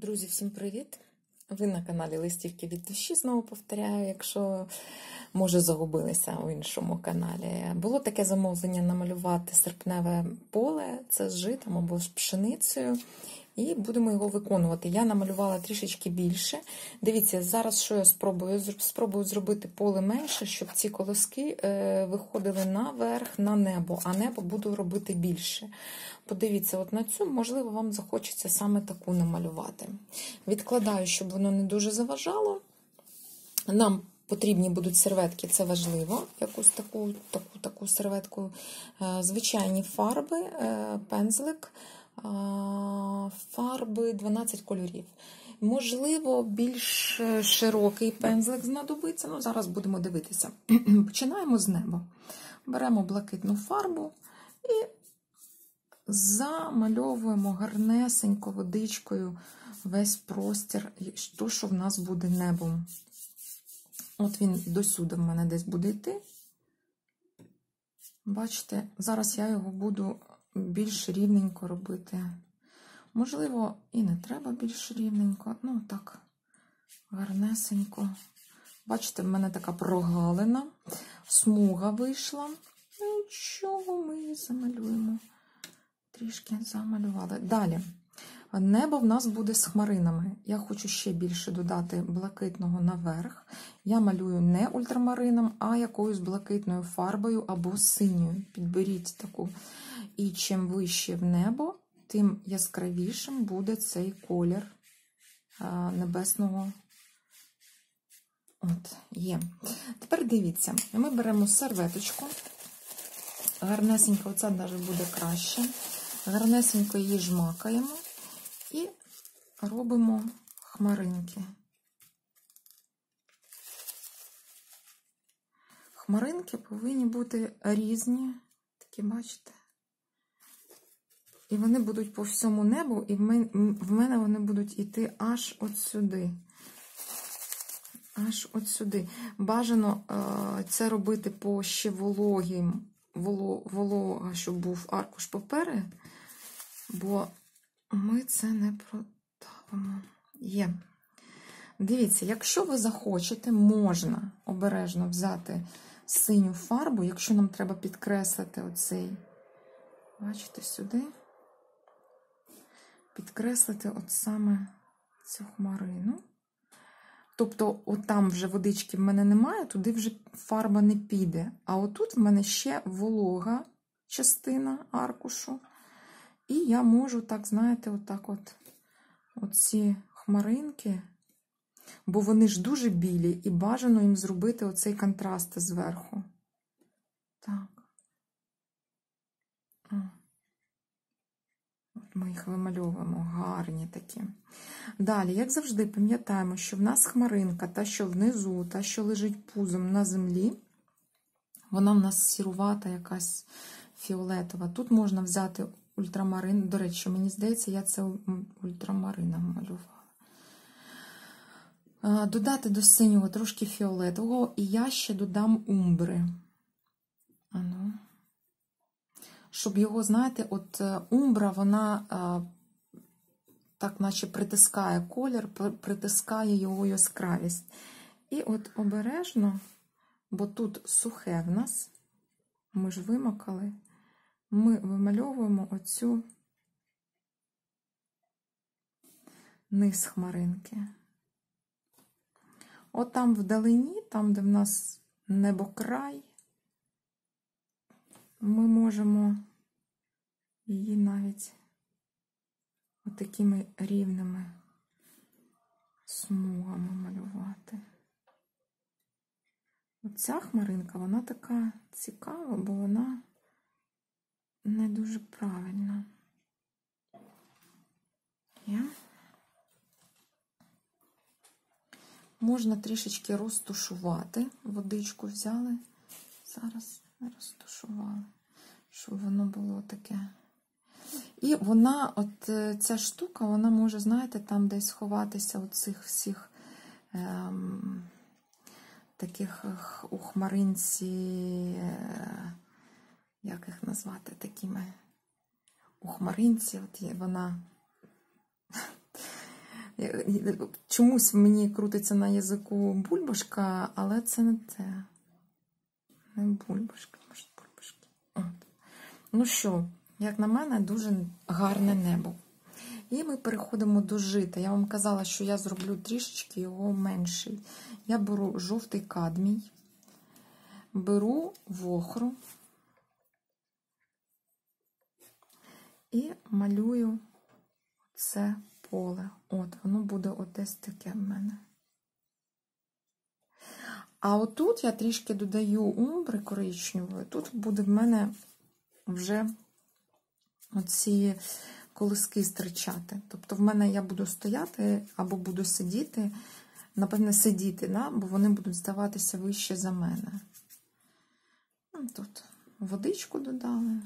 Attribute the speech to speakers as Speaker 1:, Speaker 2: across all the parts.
Speaker 1: Друзі, всім привіт! Ви на каналі Листівки від душі. Знову повторяю, якщо може загубилися у іншому каналі. Було таке замовлення намалювати серпневе поле, це з житом або з пшеницею. І будемо його виконувати. Я намалювала трішечки більше. Дивіться, зараз що я спробую? Спробую зробити поле менше, щоб ці колоски е, виходили наверх на небо, а небо буду робити більше. Подивіться, от на цю, можливо, вам захочеться саме таку намалювати. Відкладаю, щоб воно не дуже заважало. Нам потрібні будуть серветки, це важливо, якусь таку таку, таку серветку, е, звичайні фарби, е, пензлик фарби 12 кольорів. Можливо, більш широкий пензлик знадобиться, ну зараз будемо дивитися. Починаємо з неба. Беремо блакитну фарбу і замальовуємо гарнесенько водичкою весь простір, то, що в нас буде небом. От він досюди в мене десь буде йти. Бачите, зараз я його буду більш рівненько робити. Можливо, і не треба більш рівненько. Ну, так, гарнесенько. Бачите, в мене така прогалина, смуга вийшла. Нічого ми її замалюємо. Трішки замалювали. Далі. Небо в нас буде з хмаринами. Я хочу ще більше додати блакитного наверх. Я малюю не ультрамарином, а якоюсь блакитною фарбою або синьою. Підберіть таку. І чим вище в небо, тим яскравішим буде цей колір небесного. От, є. Тепер дивіться, ми беремо серветочку. Гарнесенько, оця навіть буде краще. Гарнесенько її жмакаємо і робимо хмаринки. Хмаринки повинні бути різні, такі, бачите? І вони будуть по всьому небу, і в мене вони будуть йти аж от сюди. Аж от сюди. Бажано е, це робити по ще вологим, волога, щоб був аркуш папери, бо ми це не продавимо. Є. Дивіться, якщо ви захочете, можна обережно взяти синю фарбу, якщо нам треба підкреслити оцей, бачите, сюди підкреслити от саме цю хмарину. Тобто, от там вже водички в мене немає, туди вже фарба не піде. А отут в мене ще волога частина аркушу. І я можу, так, знаєте, отак от оці хмаринки, бо вони ж дуже білі, і бажано їм зробити оцей контраст зверху. Так. Ми їх вимальовуємо гарні такі. Далі, як завжди, пам'ятаємо, що в нас хмаринка, та, що внизу, та, що лежить пузом на землі, вона в нас сірувата, якась фіолетова. Тут можна взяти ультрамарин. До речі, мені здається, я це ультрамарином малювала. Додати до синього трошки фіолетового, і я ще додам умбри. Ану щоб його, знаєте, от е, умбра, вона е, так, наче притискає колір, притискає його яскравість. І от обережно, бо тут сухе в нас, ми ж вимакали, ми вимальовуємо оцю низ хмаринки. От там вдалині, там, де в нас небокрай, ми можемо її навіть отакими рівними смугами малювати. Оця хмаринка, вона така цікава, бо вона не дуже правильна. Я. Можна трішечки розтушувати, водичку взяли, зараз розташували, щоб воно було таке. І вона, от е, ця штука, вона може, знаєте, там десь ховатися у цих всіх ем, таких у хмаринці, е, як їх назвати, такими у хмаринці, от є вона. Чомусь мені крутиться на язику бульбашка, але це не те. Не бульбашка, може, бульбашки. От. Ну що, як на мене, дуже гарне небо. І ми переходимо до жита. Я вам казала, що я зроблю трішечки його менший. Я беру жовтий кадмій, беру вохру і малюю це поле. От, воно буде отесь таке в мене. А отут я трішки додаю умбри коричневої, тут буде в мене вже оці колиски стричати. Тобто, в мене я буду стояти або буду сидіти, напевне, сидіти, да? бо вони будуть здаватися вище за мене. Тут водичку додали.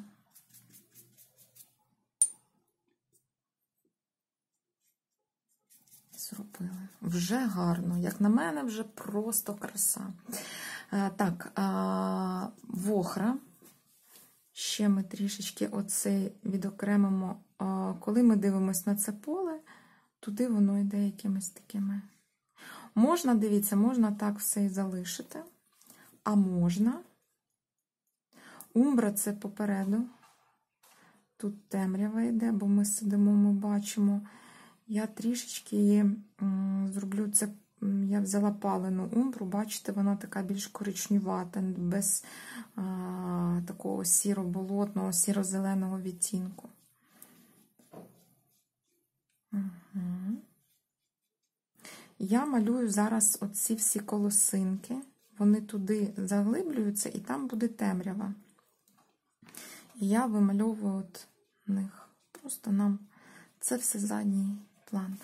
Speaker 1: Зробили. Вже гарно. Як на мене, вже просто краса. Е, так, вохра. Ще ми трішечки оцей відокремимо. Коли ми дивимося на це поле, туди воно йде якимись такими. Можна, дивіться, можна так все і залишити, а можна. Умбра це попереду. Тут темрява йде, бо ми сидимо, ми бачимо. Я трішечки зроблю це, я взяла палену умбру, бачите, вона така більш коричнювата, без а, такого сіро-болотного, сіро-зеленого відтінку. Угу. Я малюю зараз оці всі колосинки, вони туди заглиблюються, і там буде темрява. І я вимальовую от них. Просто нам це все задній план.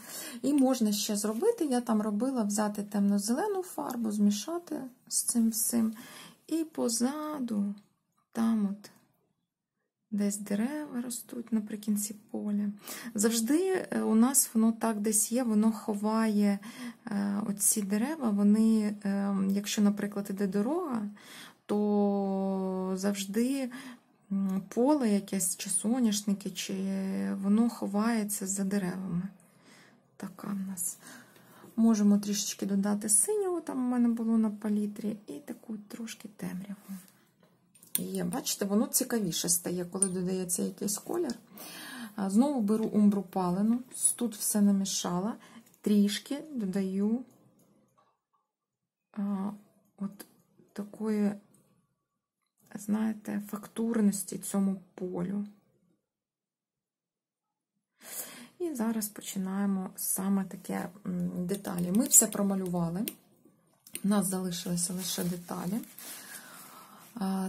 Speaker 1: І можна ще зробити, я там робила взяти темно-зелену фарбу, змішати з цим всім. І позаду, там от десь дерева ростуть наприкінці поля. Завжди е, у нас воно так десь є, воно ховає е, оці дерева, вони, е, якщо, наприклад, іде дорога, то завжди поле якесь, чи соняшники, чи воно ховається за деревами. Така в нас. Можемо трішечки додати синього, там у мене було на палітрі, і таку трошки темряву. Є, бачите, воно цікавіше стає, коли додається якийсь колір. Знову беру умбру палену, тут все намішала, трішки додаю а, от такої, знаєте, фактурності цьому полю. І зараз починаємо саме таке деталі. Ми все промалювали, у нас залишилися лише деталі.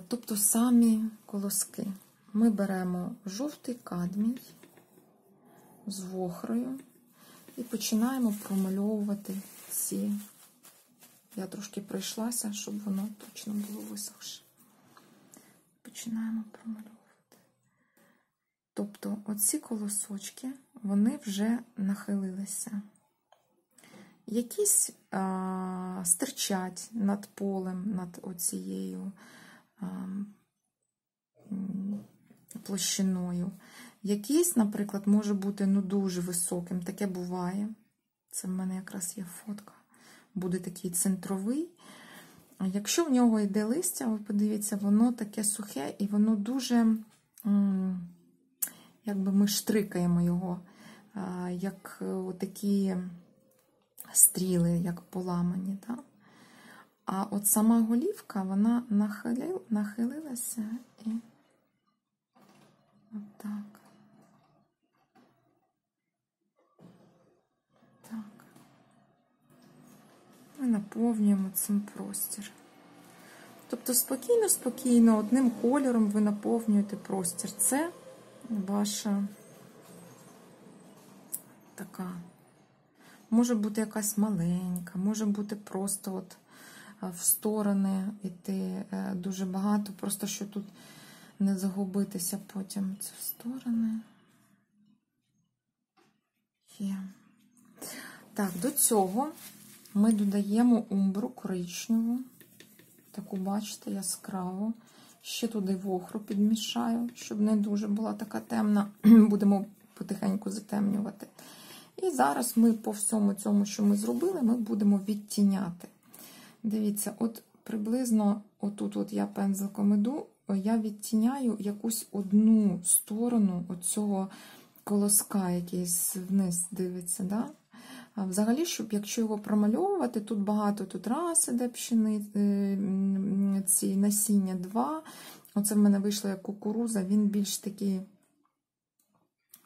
Speaker 1: Тобто самі колоски. Ми беремо жовтий кадмій з вохрою і починаємо промальовувати ці. Я трошки пройшлася, щоб воно точно було висохше. Починаємо промальовувати. Тобто, оці колосочки, вони вже нахилилися. Якісь а, стирчать над полем, над оцією площиною. Якийсь, наприклад, може бути ну, дуже високим, таке буває. Це в мене якраз є фотка. Буде такий центровий. Якщо в нього йде листя, ви подивіться, воно таке сухе і воно дуже, якби ми штрикаємо його, як такі стріли, як поламані. Так? А от сама голівка, вона нахилив, нахилилася і отак. Так. Ми наповнюємо цим простір. Тобто спокійно-спокійно, одним кольором ви наповнюєте простір. Це ваша така, може бути якась маленька, може бути просто от в сторони йти е, дуже багато, просто що тут не загубитися потім це в сторони. Є. Так, до цього ми додаємо умбру коричневу, таку, бачите, яскраву. Ще туди вохру підмішаю, щоб не дуже була така темна. Будемо потихеньку затемнювати. І зараз ми по всьому цьому, що ми зробили, ми будемо відтіняти. Дивіться, от приблизно отут от я пензликом іду, я відтіняю якусь одну сторону оцього колоска, який вниз дивиться. Да? Взагалі, щоб якщо його промальовувати, тут багато тут раз іде пшени, ці насіння два. Оце в мене вийшло як кукуруза, він більш такий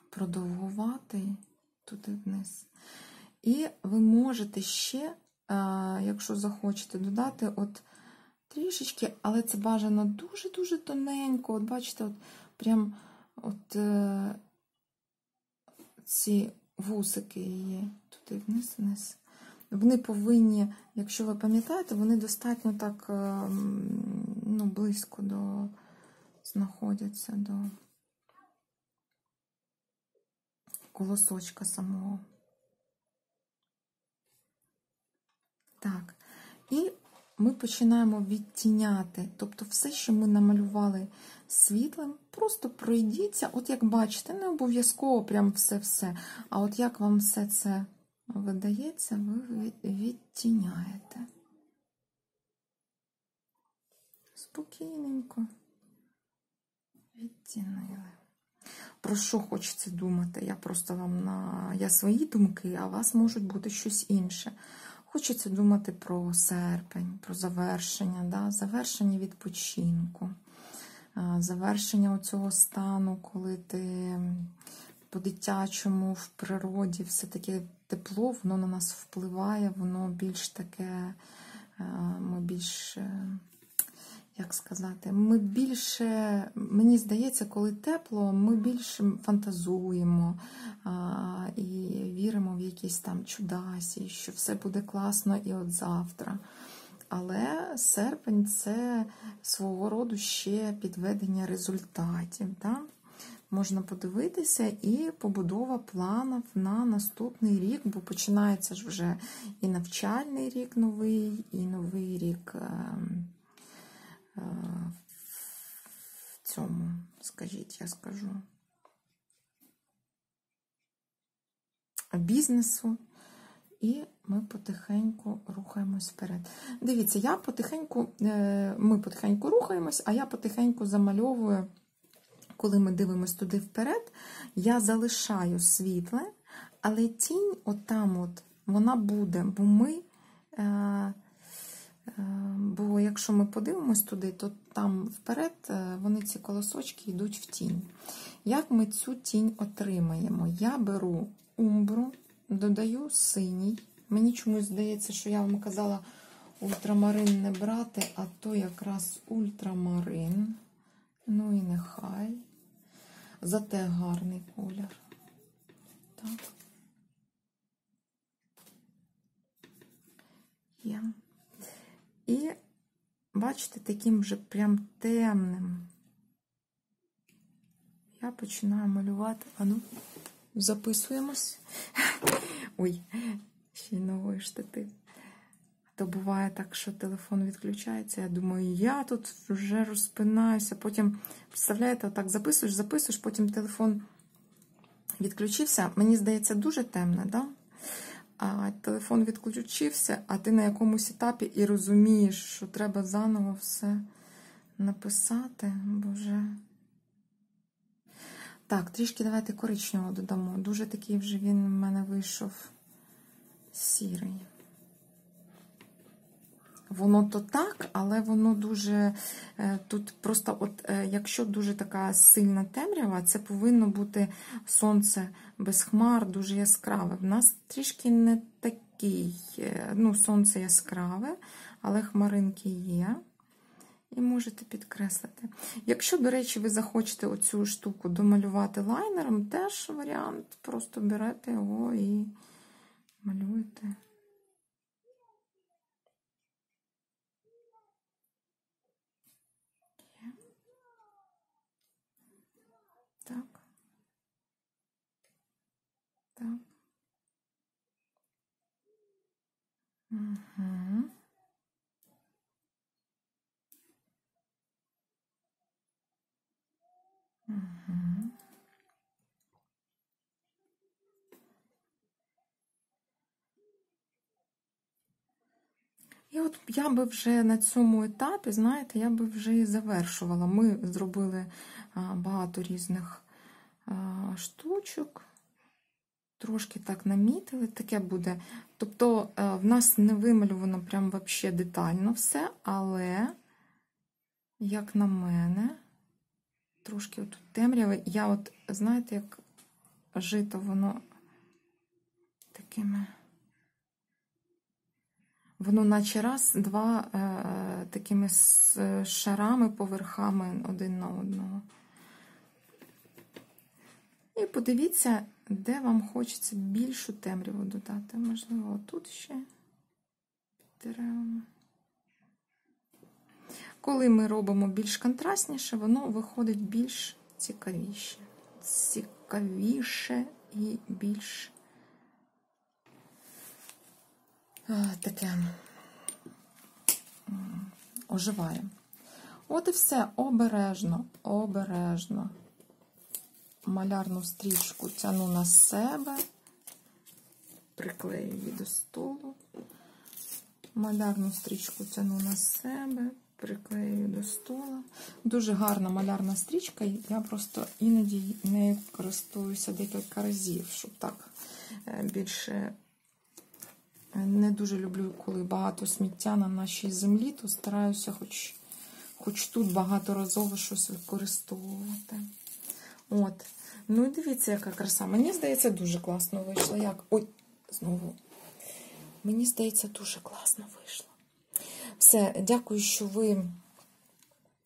Speaker 1: продовгуватий туди вниз. І ви можете ще, якщо захочете, додати от трішечки, але це бажано дуже-дуже тоненько. От бачите, от прям от е, ці вусики її туди вниз-вниз. Вони повинні, якщо ви пам'ятаєте, вони достатньо так е, ну, близько до знаходяться до колосочка самого. Так, і ми починаємо відтіняти. Тобто, все, що ми намалювали світлим, просто пройдіться, от як бачите, не обов'язково прям все-все. А от як вам все це видається, ви відтіняєте. Спокійненько відтінили. Про що хочеться думати? Я просто вам на я свої думки, а у вас можуть бути щось інше. Хочеться думати про серпень, про завершення, да? завершення відпочинку, завершення цього стану, коли ти по-дитячому в природі все таке тепло, воно на нас впливає, воно більш таке, ми більш як сказати, ми більше, мені здається, коли тепло, ми більше фантазуємо і віримо в якісь там чудасі, що все буде класно і от завтра. Але серпень це свого роду ще підведення результатів. Да? Можна подивитися і побудова планів на наступний рік, бо починається ж вже і навчальний рік новий, і новий рік. Ем, в цьому, скажіть, я скажу, бізнесу. І ми потихеньку рухаємось вперед. Дивіться, я потихеньку, е, ми потихеньку рухаємось, а я потихеньку замальовую, коли ми дивимося туди вперед, я залишаю світле, але тінь, отам от, вона буде, бо ми е, Бо якщо ми подивимось туди, то там вперед е, вони ці колосочки йдуть в тінь. Як ми цю тінь отримаємо? Я беру умбру, додаю синій. Мені чомусь здається, що я вам казала ультрамарин не брати, а то якраз ультрамарин. Ну і нехай. Зате гарний колір. Так. Є. І, бачите, таким вже прям темним. Я починаю малювати. Ану, записуємось. Ой, ще й новий штатив. То буває так, що телефон відключається. Я думаю, я тут вже розпинаюся. Потім, представляєте, отак записуєш, записуєш, потім телефон відключився. Мені здається, дуже темне, так? Да? а телефон відключився, а ти на якомусь етапі і розумієш, що треба заново все написати, боже. Так, трішки давайте коричневого додамо. Дуже такий вже він в мене вийшов сірий. Воно то так, але воно дуже е, тут просто, от е, якщо дуже така сильна темрява, це повинно бути сонце без хмар, дуже яскраве. В нас трішки не такий, е, ну, сонце яскраве, але хмаринки є. І можете підкреслити. Якщо, до речі, ви захочете оцю штуку домалювати лайнером, теж варіант. Просто берете його і малюєте. І от я би вже на цьому етапі, знаєте, я би вже і завершувала. Ми зробили багато різних штучок трошки так намітили, таке буде. Тобто, в нас не вималювано прям вообще детально все, але, як на мене, трошки отут темряви. Я от, знаєте, як жито воно такими. Воно наче раз, два е, такими шарами, поверхами один на одного. І подивіться, де вам хочеться більшу темряву додати. Можливо, тут ще під деревами. Коли ми робимо більш контрастніше, воно виходить більш цікавіше. Цікавіше і більш таке оживає. От і все обережно, обережно. Малярну стрічку тяну на себе, приклею її до столу. Малярну стрічку тяну на себе, приклею до стола. Дуже гарна малярна стрічка, я просто іноді нею користуюся декілька разів, щоб так е, більше не дуже люблю, коли багато сміття на нашій землі, то стараюся хоч хоч тут багаторазово щось використовувати. От. Ну і дивіться, яка краса. Мені здається, дуже класно вийшло. Як? Ой, знову. Мені здається, дуже класно вийшло. Все, дякую, що ви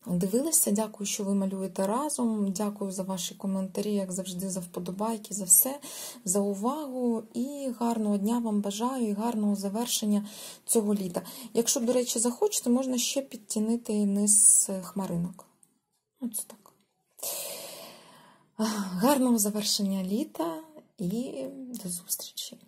Speaker 1: дивилися. Дякую, що ви малюєте разом. Дякую за ваші коментарі, як завжди, за вподобайки, за все, за увагу. І гарного дня вам бажаю і гарного завершення цього літа. Якщо, до речі, захочете, можна ще підтінити низ хмаринок. Ось так. Гарного завершення літа і до зустрічі!